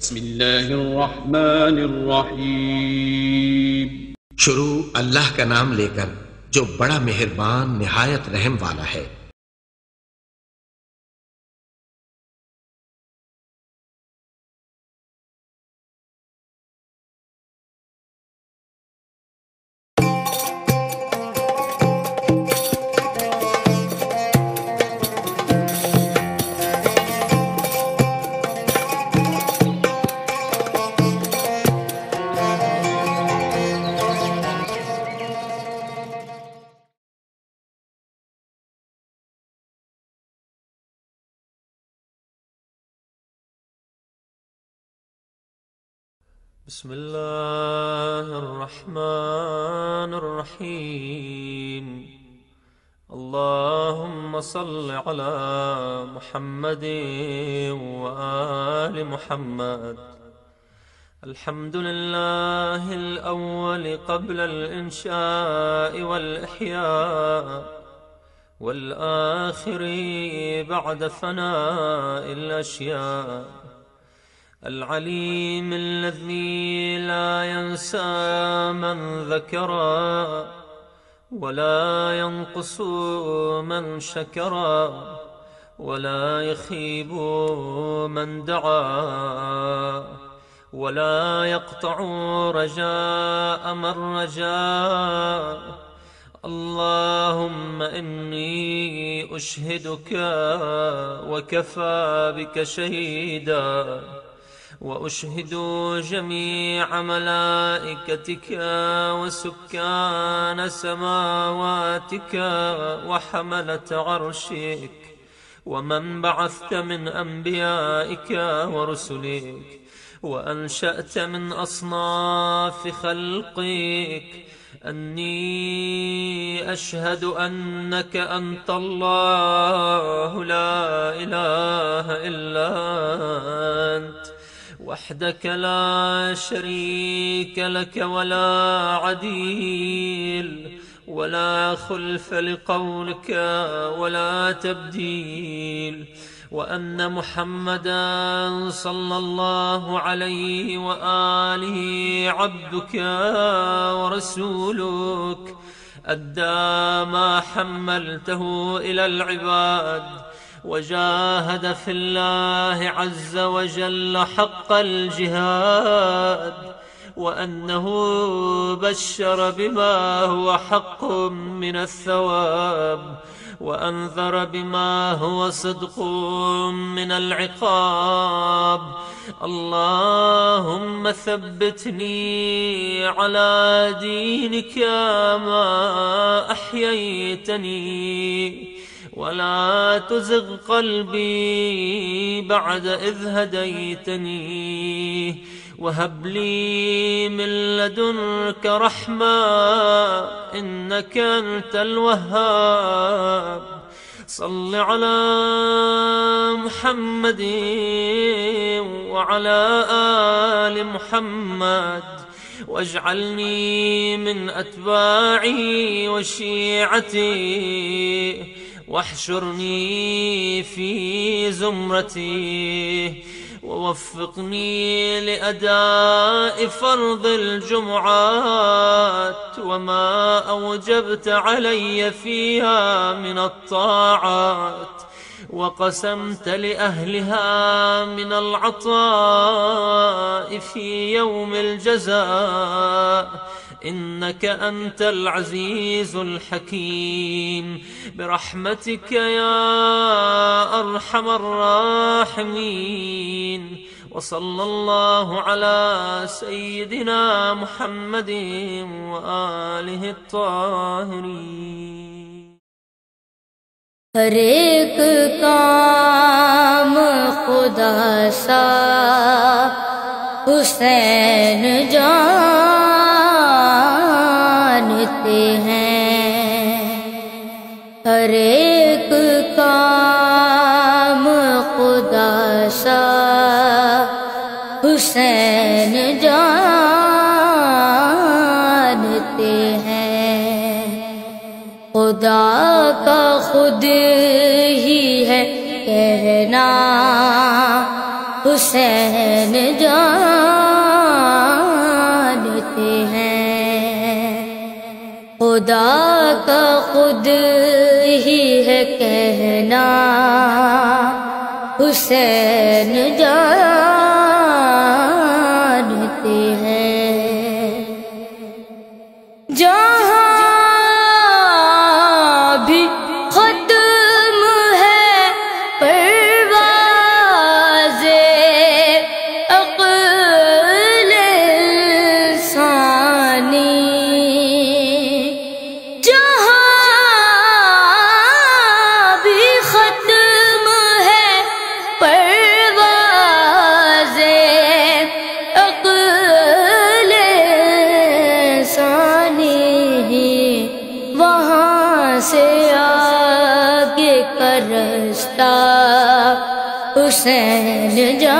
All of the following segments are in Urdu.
بسم اللہ الرحمن الرحیم۔ شروع اللہ کا نام لے کر جو بڑا مہربان، نہایت رحم والا ہے۔ بسم الله الرحمن الرحيم. اللهم صل على محمد وآل محمد. الحمد لله الأول قبل الإنشاء والإحياء والآخر بعد فناء الأشياء. العليم الذي لا ينسى من ذكرا ولا ينقص من شكرا ولا يخيب من دعا ولا يقطع رجاء من رجا. اللهم إني أشهدك وكفى بك شهيدا. وأشهد جميع ملائكتك وسكان سماواتك وحملة عرشك ومن بعثت من أنبيائك ورسلك وأنشأت من أصناف خلقك. أني أشهد أنك أنت الله لا إله إلا أنت. وحدك لا شريك لك ولا عديل ولا خلف لقولك ولا تبديل. وأن محمدا صلى الله عليه وآله عبدك ورسولك أدى ما حملته إلى العباد. وجاهد في الله عز وجل حق الجهاد وأنه بشر بما هو حق من الثواب وأنذر بما هو صدق من العقاب. اللهم ثبتني على دينك ما أحييتني ولا تزغ قلبي بعد إذ هديتني. وهب لي من لدنك رحمة إنك أنت الوهاب. صل على محمد وعلى آل محمد. واجعلني من أتباعي وشيعتي. واحشرني في زمرتي ووفقني لأداء فرض الجمعات وما أوجبت علي فيها من الطاعات وقسمت لأهلها من العطاء في يوم الجزاء إنك أنت العزيز الحكيم. برحمتك يا أرحم الراحمين. وصلى الله على سيدنا محمد وآله الطاهرين. ہر ایک کام خدا سا حسین چاہتے ہیں۔ ہر ایک کام خدا سا حسین جانتے ہیں۔ خدا کا خود ہی ہے کہنا، حسین جان خود ہی ہے کہنا حسین جا حسين جار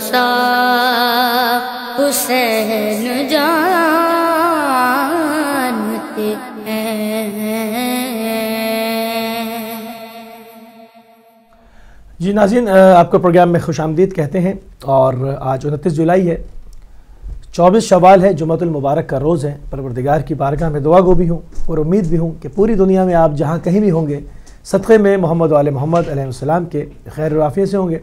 سا حسین جانتے ہیں۔ جی ناظرین آپ کو پروگرام میں خوش آمدید کہتے ہیں اور آج انتیس جولائی ہے۔ چوبیس شوال ہے جمعت المبارک کا روز ہے۔ پروردگار کی بارگاہ میں دعا گو بھی ہوں، اور امید بھی ہوں کہ پوری دنیا میں آپ جہاں کہیں بھی ہوں گے، صدقے میں محمد والے محمد علیہ السلام کے خیر رافیہ سے ہوں گے۔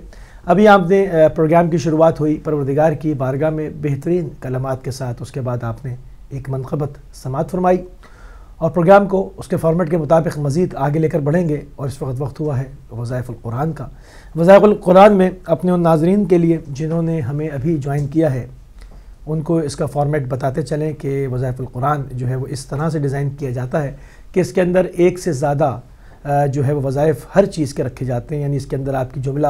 ابھی آپ نے پروگرام کی شروعات ہوئی، پروردگار کی بارگاہ میں بہترین کلمات کے ساتھ اس کے بعد آپ نے ایک منقبت سماعت فرمائی اور پروگرام کو اس کے فارمیٹ کے مطابق مزید آگے لے کر بڑھیں گے اور اس وقت وقت ہوا ہے وظائف القرآن کا۔ وظائف القرآن میں اپنے ان ناظرین کے لیے جنہوں نے ہمیں ابھی جوائن کیا ہے، ان کو اس کا فارمیٹ بتاتے چلیں کہ وظائف القرآن جو ہے وہ اس طرح سے ڈیزائن کیا جاتا ہے کہ اس کے اندر ایک سے زیادہ جو ہے وہ وظائف ہر چیز کے رکھے جاتے ہیں یعنی اس کے اندر آپ کی جملہ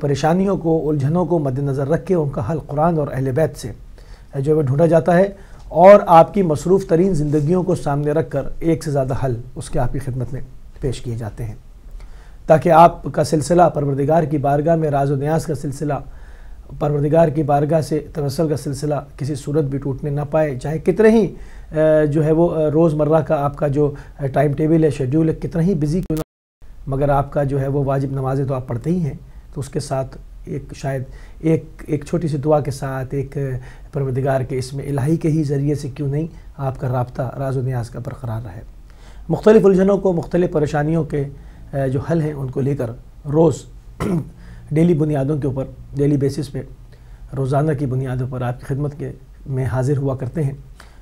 پریشانیوں کو، الجھنوں کو مد نظر رکھ کے ان کا حل قرآن اور اہل بیت سے جو ہے وہ ڈھونڈا جاتا ہے اور آپ کی مصروف ترین زندگیوں کو سامنے رکھ کر ایک سے زیادہ حل اس کے آپ کی خدمت میں پیش کیے جاتے ہیں۔ تاکہ آپ کا سلسلہ پروردگار کی بارگاہ میں راز و نیاز کا سلسلہ پروردگار کی بارگاہ سے توسل کا سلسلہ کسی صورت بھی ٹوٹنے نہ پائے، چاہے کتنے ہی جو ہے وہ روز مرہ کا آپ کا جو ٹائم ٹیبل ہے، شیڈیول ہے، کتنا ہی بزی کیوں نہ مگر آپ کا جو ہے وہ واجب نمازیں تو آپ پڑھتے ہی ہیں، تو اس کے ساتھ ایک شاید ایک ایک چھوٹی سی دعا کے ساتھ، ایک پروردگار کے اس میں الہی کے ہی ذریعے سے کیوں نہیں آپ کا رابطہ راز و نیاز کا برقرار رہے۔ مختلف الجھنوں کو، مختلف پریشانیوں کے جو حل ہیں، ان کو لے کر روز ڈیلی بنیادوں کے اوپر، ڈیلی بیسس پہ روزانہ کی بنیادوں پر آپ کی خدمت کے میں حاضر ہوا کرتے ہیں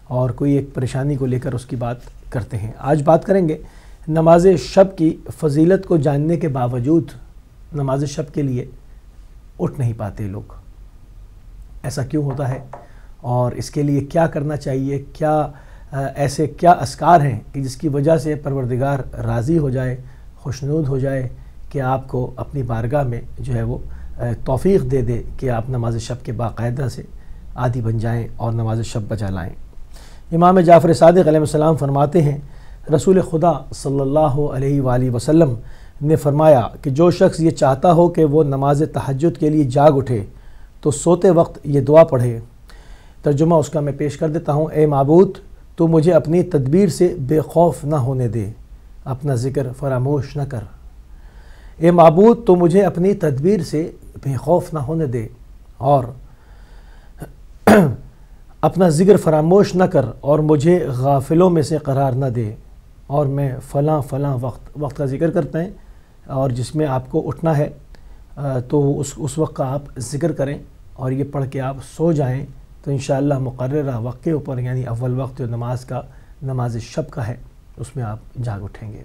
اور کوئی ایک پریشانی کو لے کر اس کی بات کرتے ہیں۔ آج بات کریں گے نماز شب کی فضیلت کو جاننے کے باوجود نماز شب کے لیے اٹھ نہیں پاتے لوگ۔ ایسا کیوں ہوتا ہے؟ اور اس کے لیے کیا کرنا چاہیے؟ کیا ایسے کیا اسکار ہیں کہ جس کی وجہ سے پروردگار راضی ہو جائے، خوشنود ہو جائے کہ آپ کو اپنی بارگاہ میں جو ہے وہ توفیق دے دے کہ آپ نماز شب کے باقاعدہ سے عادی بن جائیں اور نماز شب بچا لائیں۔ امام جعفر صادق علیہ السلام فرماتے ہیں، رسول خدا صلی اللہ علیہ وآلہ وسلم نے فرمایا کہ جو شخص یہ چاہتا ہو کہ وہ نماز تحجد کے لیے جاگ اٹھے تو سوتے وقت یہ دعا پڑھے۔ ترجمہ اس کا میں پیش کر دیتا ہوں۔ اے معبود، تو مجھے اپنی تدبیر سے بے خوف نہ ہونے دے۔ اپنا ذکر فراموش نہ کر۔ اے معبود، تو مجھے اپنی تدبیر سے بے خوف نہ ہونے دے اور اپنا ذکر فراموش نہ کر اور مجھے غافلوں میں سے قرار نہ دے اور میں فلاں فلاں وقت وقت کا ذکر کرتے ہیں اور جس میں آپ کو اٹھنا ہے تو اس اس وقت کا آپ ذکر کریں اور یہ پڑھ کے آپ سو جائیں تو انشاءاللہ مقررہ وقت کے اوپر یعنی اول وقت جو نماز کا، نماز شب کا ہے، اس میں آپ جاگ اٹھیں گے۔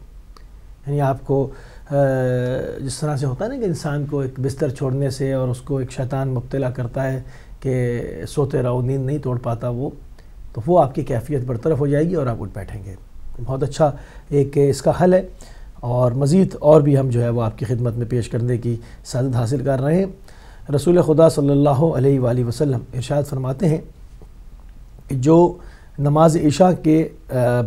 یعنی آپ کو جس طرح سے ہوتا ہے نا کہ انسان کو ایک بستر چھوڑنے سے اور اس کو ایک شیطان مبتلا کرتا ہے کہ سوتے رہو، نیند نہیں توڑ پاتا وہ، تو وہ آپ کی کیفیت برطرف ہو جائے گی اور آپ اٹھ بیٹھیں گے۔ بہت اچھا ایک اس کا حل ہے اور مزید اور بھی ہم جو ہے وہ آپ کی خدمت میں پیش کرنے کی سعادت حاصل کر رہے ہیں۔ رسول خدا صلی اللہ علیہ وآلہ وسلم ارشاد فرماتے ہیں کہ جو نماز عشاء کے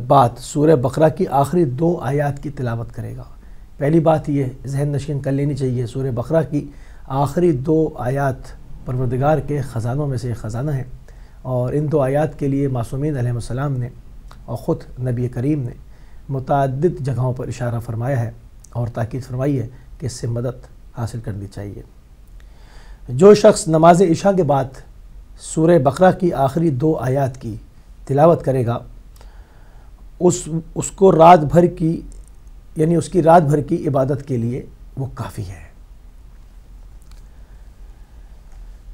بعد سورہ بقرہ کی آخری دو آیات کی تلاوت کرے گا۔ پہلی بات یہ ذہن نشین کر لینی چاہیے سورہ بقرہ کی۔ آخری دو آیات پروردگار کے خزانوں میں سے ایک خزانہ ہے اور ان دو آیات کے لیے معصومین علیہ السلام نے اور خود نبی کریم نے متعدد جگہوں پر اشارہ فرمایا ہے اور تاکید فرمائی ہے کہ اس سے مدد حاصل کرنی چاہیے۔ جو شخص نماز عشاء کے بعد سورہ بقرہ کی آخری دو آیات کی تلاوت کرے گا، اس اس کو رات بھر کی یعنی اس کی رات بھر کی عبادت کے لیے وہ کافی ہے۔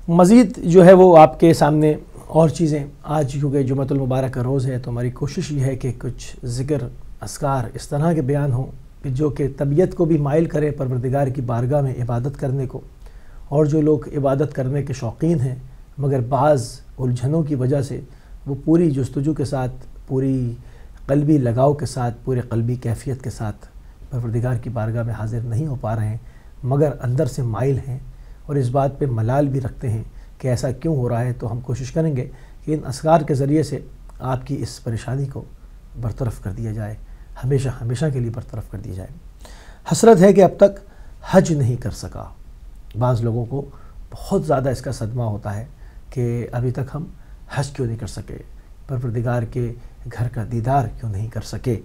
مزید جو ہے وہ آپ کے سامنے اور چیزیں آج کیونکہ جمعۃ المبارک کا روز ہے تو ہماری کوشش یہ ہے کہ کچھ ذکر اسکار اس طرح کے بیان ہوں کہ جو کہ طبیعت کو بھی مائل کرے پروردگار کی بارگاہ میں عبادت کرنے کو۔ اور جو لوگ عبادت کرنے کے شوقین ہیں، مگر بعض الجھنوں کی وجہ سے وہ پوری جستجو کے ساتھ، پوری قلبی لگاؤ کے ساتھ، پورے قلبی کیفیت کے ساتھ پروردگار کی بارگاہ میں حاضر نہیں ہو پا رہے ہیں، مگر اندر سے مائل ہیں اور اس بات پہ ملال بھی رکھتے ہیں کہ ایسا کیوں ہو رہا ہے، تو ہم کوشش کریں گے کہ ان اسکار کے ذریعے سے آپ کی اس پریشانی کو برطرف کر دیا جائے، ہمیشہ ہمیشہ کے لیے برطرف کر دیا جائے۔ حسرت ہے کہ اب تک حج نہیں کر سکا۔ بعض لوگوں کو بہت زیادہ اس کا صدمہ ہوتا ہے کہ ابھی تک ہم حج کیوں نہیں کر سکے، پروردگار کے گھر کا دیدار کیوں نہیں کر سکے۔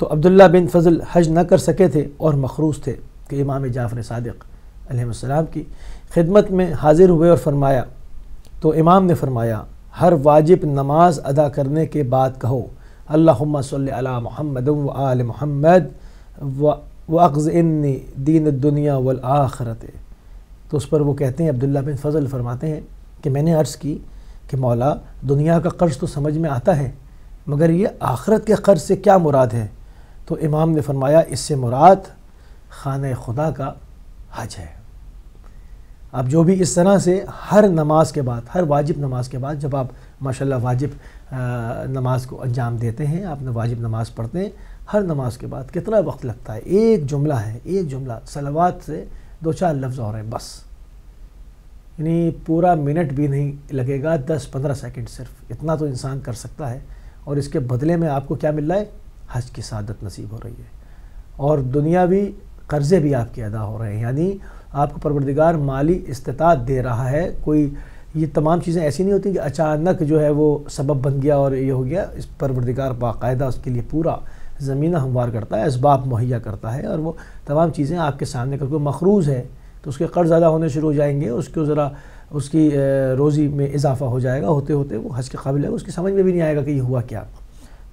تو عبداللہ بن فضل حج نہ کر سکے تھے اور مخروص تھے کہ امام جعفر صادق علیہ السلام کی خدمت میں حاضر ہوئے اور فرمایا، تو امام نے فرمایا، ہر واجب نماز ادا کرنے کے بعد کہو، اللہم صلی علی محمد و آل محمد و اقض انی دین الدنیا والآخرت۔ تو اس پر وہ کہتے ہیں، عبداللہ بن فضل فرماتے ہیں کہ میں نے عرض کی کہ مولا، دنیا کا قرض تو سمجھ میں آتا ہے، مگر یہ آخرت کے قرض سے کیا مراد ہے؟ تو امام نے فرمایا، اس سے مراد خانہ خدا کا حج ہے۔ اب جو بھی اس طرح سے ہر نماز کے بعد، ہر واجب نماز کے بعد جب آپ ماشاءاللہ واجب نماز کو انجام دیتے ہیں، آپ نے واجب نماز پڑھتے ہیں، ہر نماز کے بعد کتنا وقت لگتا ہے؟ ایک جملہ ہے، ایک جملہ سلوات سے دو چار لفظ اور ہیں، بس۔ یعنی پورا منٹ بھی نہیں لگے گا، دس پندرہ سیکنڈ صرف، اتنا تو انسان کر سکتا ہے۔ اور اس کے بدلے میں آپ کو کیا مل رہا ہے؟ حج کی سعادت نصیب ہو رہی ہے۔ اور دنیاوی قرضے بھی آپ کے ادا ہو رہے ہیں۔ یعنی آپ کو پروردگار مالی استطاعت دے رہا ہے۔ کوئی یہ تمام چیزیں ایسی نہیں ہوتی کہ اچانک جو ہے وہ سبب بن گیا اور یہ ہو گیا۔ اس پروردگار باقاعدہ اس کے لیے پورا زمینہ ہموار کرتا ہے، اسباب مہیا کرتا ہے اور وہ تمام چیزیں آپ کے سامنے کر کوئی مخروض ہے تو اس کے قرض زیادہ ہونے شروع ہو جائیں گے، اس کو ذرا اس کی روزی میں اضافہ ہو جائے گا۔ ہوتے ہوتے وہ حج کے قابل ہے، اس کی سمجھ میں بھی نہیں آئے گا کہ یہ ہوا کیا۔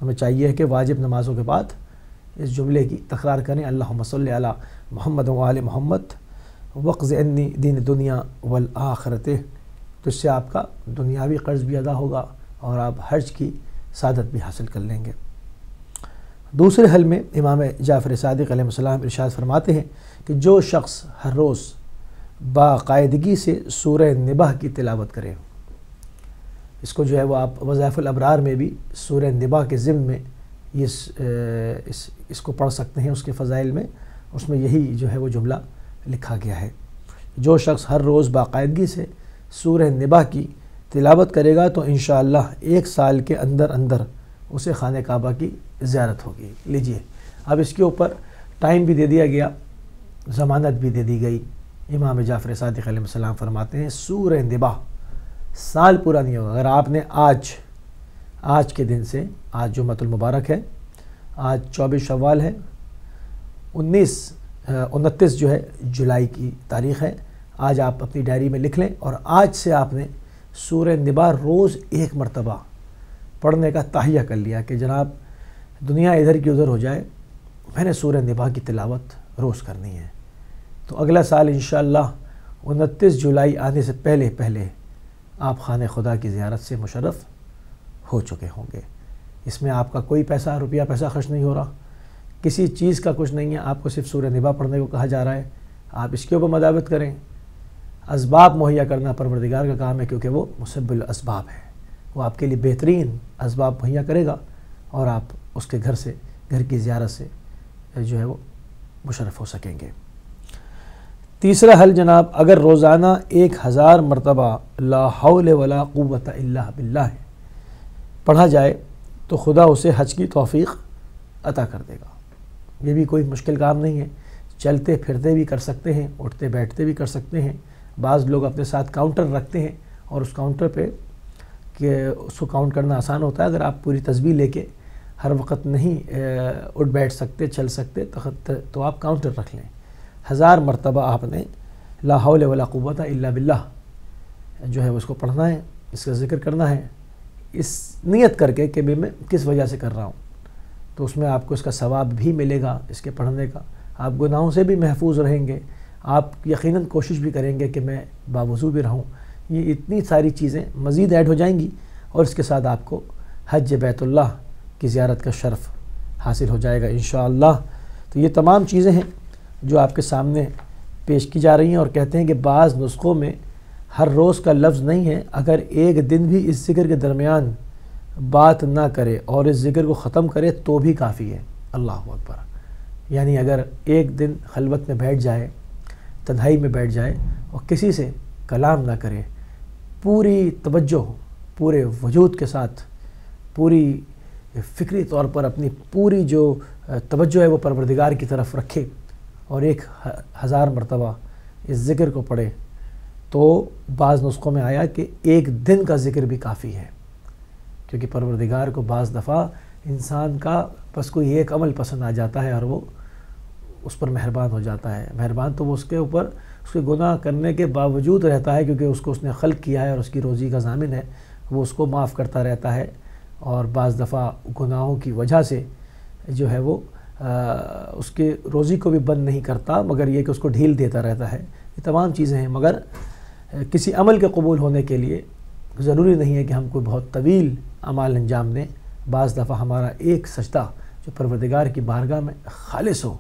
ہمیں چاہیے کہ واجب نمازوں کے بعد اس جملے کی تکرار کریں۔ اللہ صلی علی محمد و علیہ محمد، وقز انی دین دنیا والآخرت۔ تو اس سے آپ کا دنیاوی قرض بھی ادا ہوگا اور آپ حج کی سعادت بھی حاصل کر لیں گے۔ دوسرے حل میں امام جعفر صادق علیہ السلام ارشاد فرماتے ہیں کہ جو شخص ہر روز باقاعدگی سے سورہ نباہ کی تلاوت کرے اس کو جو ہے وہ آپ وظائف الابرار میں بھی سورہ نباہ کے ضمن میں اس اس اس کو پڑھ سکتے ہیں اس کے فضائل میں، اس میں یہی جو ہے وہ جملہ لکھا گیا ہے۔ جو شخص ہر روز باقاعدگی سے سورہ نباہ کی تلاوت کرے گا تو انشاءاللہ ایک سال کے اندر اندر اسے خانہ کعبہ کی زیارت ہوگی۔ لیجیے۔ اب اس کے اوپر ٹائم بھی دے دیا گیا، ضمانت بھی دے دی گئی۔ امام جعفر صادق علیہ السلام فرماتے ہیں، سورہ نباہ سال پورا نہیں ہوگا۔ اگر آپ نے آج آج کے دن سے، آج جمعۃ المبارک ہے، آج چوبیس شوال ہے، انیس، انتیس جو ہے، جولائی کی تاریخ ہے، آج آپ اپنی ڈائری میں لکھ لیں اور آج سے آپ نے سورہ نبا روز ایک مرتبہ پڑھنے کا تاہیہ کر لیا کہ جناب، دنیا ادھر کی ادھر ہو جائے، میں نے سورہ نبا کی تلاوت روز کرنی ہے۔ تو اگلا سال انشاءاللہ انتیس جولائی آنے سے پہلے پہلے آپ خانہ خدا کی زیارت سے مشرف ہو چکے ہوں گے۔ اس میں آپ کا کوئی پیسہ، روپیہ پیسہ خرچ نہیں ہو رہا۔ کسی چیز کا کچھ نہیں ہے۔ آپ کو صرف سورہ نبا پڑھنے کو کہا جا رہا ہے۔ آپ اس کے اوپر مداوت کریں۔ اسباب مہیا کرنا پروردگار کا کام ہے کیونکہ وہ مصب الاسباب ہے۔ وہ آپ کے لیے بہترین اسباب مہیا کرے گا اور آپ اس کے گھر سے، گھر کی زیارت سے جو ہے وہ مشرف ہو سکیں گے۔ تیسرا حل جناب، اگر روزانہ ایک ہزار مرتبہ لا حول ولا قوت اللہ باللہ پڑھا جائے تو خدا اسے حج کی توفیق عطا کر دے گا۔ یہ بھی کوئی مشکل کام نہیں ہے۔ چلتے پھرتے بھی کر سکتے ہیں، اٹھتے بیٹھتے بھی کر سکتے ہیں۔ بعض لوگ اپنے ساتھ کاؤنٹر رکھتے ہیں اور اس کاؤنٹر پہ کہ اس کو کاؤنٹ کرنا آسان ہوتا ہے۔ اگر آپ پوری تصویر لے کے ہر وقت نہیں اٹھ بیٹھ سکتے، چل سکتے، تو آپ کاؤنٹر رکھ لیں۔ ہزار مرتبہ آپ نے لا حول ولا قوت الا باللہ جو ہے اس کو پڑھنا ہے، اس کا ذکر کرنا ہے، اس نیت کر کے کہ بھی میں کس وجہ سے کر رہا ہوں۔ تو اس میں آپ کو اس کا ثواب بھی ملے گا اس کے پڑھنے کا۔ آپ گناہوں سے بھی محفوظ رہیں گے۔ آپ یقیناً کوشش بھی کریں گے کہ میں باوضو بھی رہوں۔ یہ اتنی ساری چیزیں مزید ایڈ ہو جائیں گی اور اس کے ساتھ آپ کو حج بیت اللہ کی زیارت کا شرف حاصل ہو جائے گا انشاءاللہ۔ تو یہ تمام چیزیں ہیں۔ جو آپ کے سامنے پیش کی جا رہی ہیں اور کہتے ہیں کہ بعض نسخوں میں ہر روز کا لفظ نہیں ہے، اگر ایک دن بھی اس ذکر کے درمیان بات نہ کرے اور اس ذکر کو ختم کرے تو بھی کافی ہے۔ اللہ اکبر۔ یعنی اگر ایک دن خلوت میں بیٹھ جائے، تنہائی میں بیٹھ جائے اور کسی سے کلام نہ کرے، پوری توجہ، پورے وجود کے ساتھ، پوری فکری طور پر اپنی پوری جو توجہ ہے وہ پروردگار کی طرف رکھے اور ایک ہزار مرتبہ اس ذکر کو پڑھے تو بعض نسخوں میں آیا کہ ایک دن کا ذکر بھی کافی ہے۔ کیونکہ پروردگار کو بعض دفعہ انسان کا بس کوئی ایک عمل پسند آ جاتا ہے اور وہ اس پر مہربان ہو جاتا ہے۔ مہربان تو وہ اس کے اوپر اس کے گناہ کرنے کے باوجود رہتا ہے کیونکہ اس کو اس نے خلق کیا ہے اور اس کی روزی کا ضامن ہے، وہ اس کو معاف کرتا رہتا ہے اور بعض دفعہ گناہوں کی وجہ سے جو ہے وہ اس کے روزی کو بھی بند نہیں کرتا، مگر یہ کہ اس کو ڈھیل دیتا رہتا ہے، یہ تمام چیزیں ہیں۔ مگر کسی عمل کے قبول ہونے کے لیے ضروری نہیں ہے کہ ہم کوئی بہت طویل عمال انجام دیں۔ بعض دفعہ ہمارا ایک سجدہ جو پروردگار کی بارگاہ میں خالص ہو،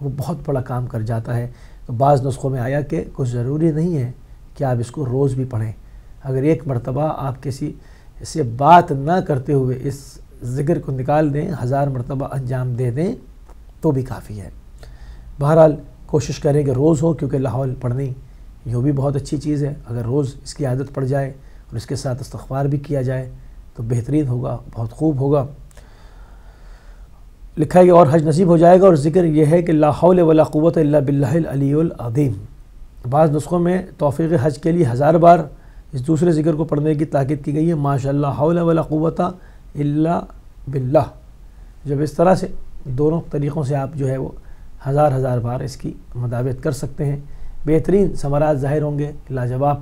وہ بہت بڑا کام کر جاتا ہے۔ تو بعض نسخوں میں آیا کہ کچھ ضروری نہیں ہے کہ آپ اس کو روز بھی پڑھیں۔ اگر ایک مرتبہ آپ کسی سے بات نہ کرتے ہوئے اس ذکر کو نکال دیں، ہزار مرتبہ انجام دے دیں تو بھی کافی ہے۔ بہرحال کوشش کریں کہ روز ہو کیونکہ لاہور پڑھنی یہ بھی بہت اچھی چیز ہے۔ اگر روز اس کی عادت پڑ جائے اور اس کے ساتھ استغفار بھی کیا جائے تو بہترین ہوگا، بہت خوب ہوگا۔ لکھا ہے کہ اور حج نصیب ہو جائے گا اور ذکر یہ ہے کہ لا حول ولا قوت اللہ بلّہ العلی العظیم۔ بعض نسخوں میں توفیق حج کے لیے ہزار بار اس دوسرے ذکر کو پڑھنے کی تاکید کی گئی ہے۔ ماشاء اللہ حول ولا قوت اللہ بلّہ جب اس طرح سے دونوں طریقوں سے آپ جو ہے وہ ہزار ہزار بار اس کی مداوت کر سکتے ہیں، بہترین ثمرات ظاہر ہوں گے، لاجواب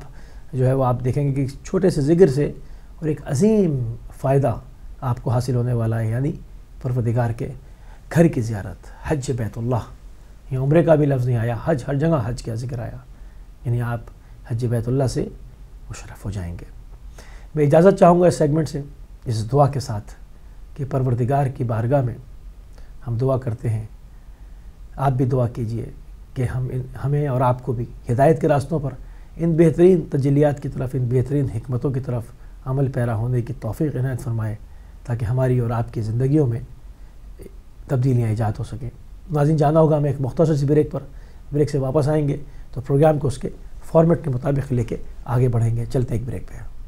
جو ہے وہ آپ دیکھیں گے کہ چھوٹے سے ذکر سے اور ایک عظیم فائدہ آپ کو حاصل ہونے والا ہے یعنی پروردگار کے گھر کی زیارت، حج بیت اللہ۔ یہ عمرے کا بھی لفظ نہیں آیا، حج ہر جگہ حج کا ذکر آیا۔ یعنی آپ حج بیت اللہ سے مشرف ہو جائیں گے۔ میں اجازت چاہوں گا اس سیگمنٹ سے اس دعا کے ساتھ کہ پروردگار کی بارگاہ میں ہم دعا کرتے ہیں۔ آپ بھی دعا کیجیے کہ ہم ہمیں اور آپ کو بھی ہدایت کے راستوں پر ان بہترین تجلیات کی طرف، ان بہترین حکمتوں کی طرف عمل پیرا ہونے کی توفیق عنایت فرمائے تاکہ ہماری اور آپ کی زندگیوں میں تبدیلیاں ایجاد ہو سکیں۔ ناظرین، جانا ہوگا ہمیں ایک مختصر سی بریک پر۔ بریک سے واپس آئیں گے تو پروگرام کو اس کے فارمیٹ کے مطابق لے کے آگے بڑھیں گے۔ چلتے ایک بریک پہ۔